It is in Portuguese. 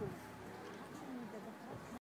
pouco.